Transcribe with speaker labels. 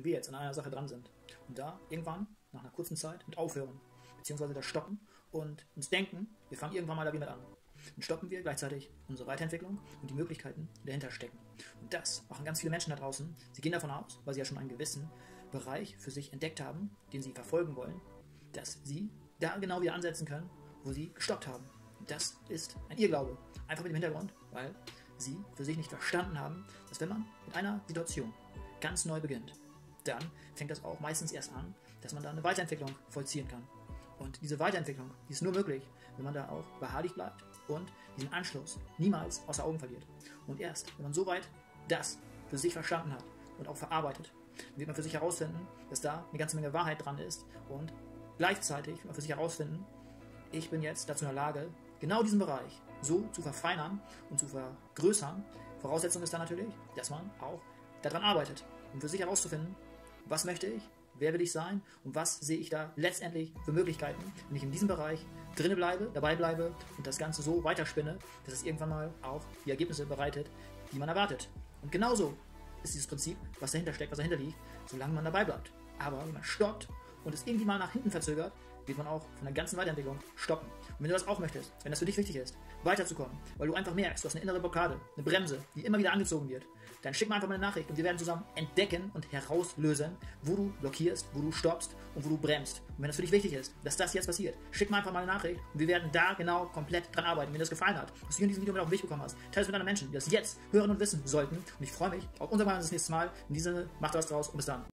Speaker 1: wenn wir jetzt an einer Sache dran sind und da irgendwann nach einer kurzen Zeit mit aufhören, beziehungsweise da stoppen und uns denken, wir fangen irgendwann mal da wieder an. Dann stoppen wir gleichzeitig unsere Weiterentwicklung und die Möglichkeiten, die dahinter stecken. Und das machen ganz viele Menschen da draußen. Sie gehen davon aus, weil sie ja schon einen gewissen Bereich für sich entdeckt haben, den sie verfolgen wollen, dass sie da genau wieder ansetzen können, wo sie gestoppt haben. Und das ist ein Irrglaube. Einfach mit dem Hintergrund, weil sie für sich nicht verstanden haben, dass wenn man mit einer Situation ganz neu beginnt, dann fängt das auch meistens erst an, dass man da eine Weiterentwicklung vollziehen kann. Und diese Weiterentwicklung, die ist nur möglich, wenn man da auch beharrlich bleibt und diesen Anschluss niemals außer Augen verliert. Und erst, wenn man soweit das für sich verstanden hat und auch verarbeitet, wird man für sich herausfinden, dass da eine ganze Menge Wahrheit dran ist und gleichzeitig wird man für sich herausfinden, ich bin jetzt dazu in der Lage, genau diesen Bereich so zu verfeinern und zu vergrößern. Voraussetzung ist dann natürlich, dass man auch daran arbeitet, um für sich herauszufinden, was möchte ich, wer will ich sein und was sehe ich da letztendlich für Möglichkeiten, wenn ich in diesem Bereich drinne bleibe, dabei bleibe und das Ganze so weiterspinne, dass es irgendwann mal auch die Ergebnisse bereitet, die man erwartet. Und genauso ist dieses Prinzip, was dahinter steckt, was dahinter liegt, solange man dabei bleibt. Aber wenn man stoppt und es irgendwie mal nach hinten verzögert, wird man auch von der ganzen Weiterentwicklung stoppen. Und wenn du das auch möchtest, wenn das für dich wichtig ist, weiterzukommen, weil du einfach merkst, du hast eine innere Blockade, eine Bremse, die immer wieder angezogen wird, dann schick mir einfach mal eine Nachricht und wir werden zusammen entdecken und herauslösen, wo du blockierst, wo du stoppst und wo du bremst. Und wenn das für dich wichtig ist, dass das jetzt passiert, schick mir einfach mal eine Nachricht und wir werden da genau komplett dran arbeiten. Wenn dir das gefallen hat, dass du in diesem Video mit auf Weg bekommen hast, teile es mit anderen Menschen, die das jetzt hören und wissen sollten. Und ich freue mich auf unser gemeinsames nächstes Mal. In diesem Sinne, macht was draus und bis dann.